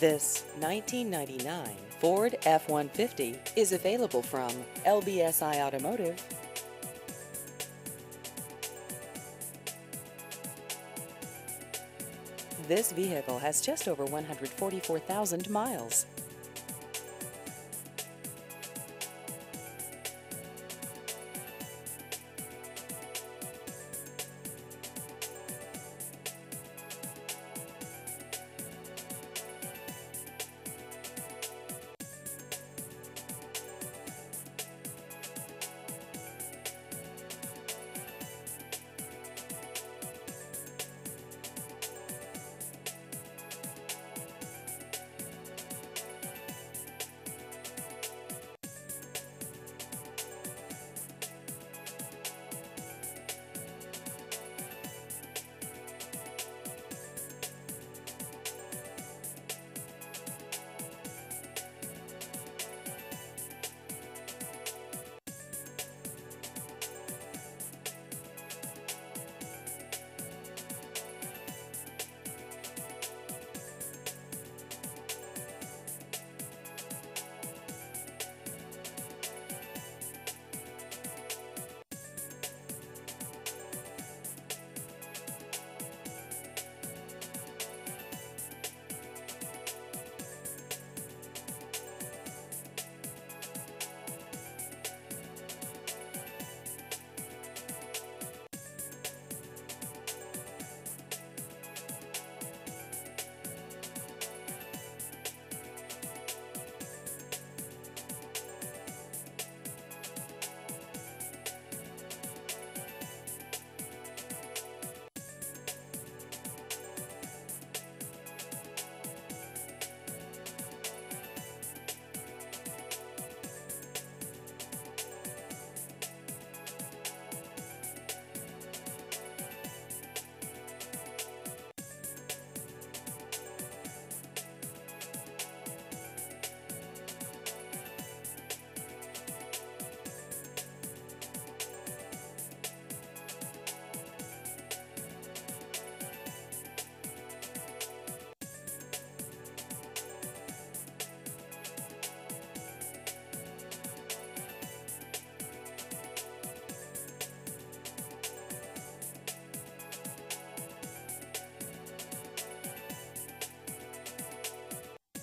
This 1999 Ford F-150 is available from LBSI Automotive. This vehicle has just over 144,000 miles.